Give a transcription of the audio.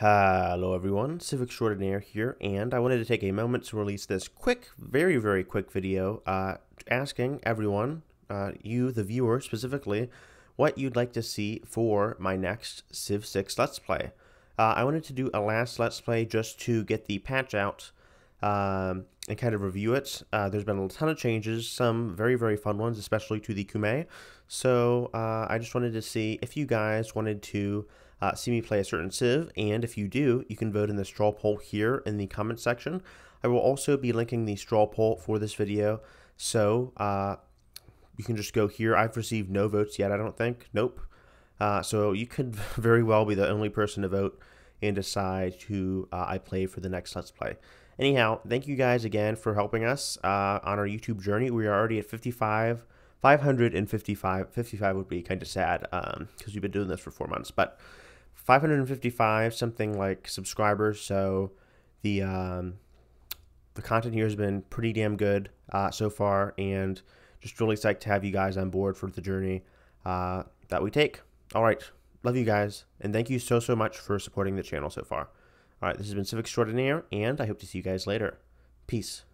Hello everyone, Civ Extraordinaire here, and I wanted to take a moment to release this quick, very, very quick video uh, asking everyone, uh, you, the viewer specifically, what you'd like to see for my next Civ 6 Let's Play. Uh, I wanted to do a last Let's Play just to get the patch out um, and kind of review it. Uh, there's been a ton of changes, some very, very fun ones, especially to the Kume. So uh, I just wanted to see if you guys wanted to uh, see me play a certain Civ, and if you do, you can vote in the straw poll here in the comment section. I will also be linking the straw poll for this video, so uh, you can just go here. I've received no votes yet, I don't think. Nope. Uh, so you could very well be the only person to vote and decide who uh, I play for the next Let's Play. Anyhow, thank you guys again for helping us uh, on our YouTube journey. We are already at 55, 555. 55 would be kind of sad because um, we've been doing this for four months, but 555 something like subscribers. So the um, the content here has been pretty damn good uh, so far, and just really psyched to have you guys on board for the journey uh, that we take. All right, love you guys, and thank you so so much for supporting the channel so far. All right, this has been Civ Extraordinaire, and I hope to see you guys later. Peace.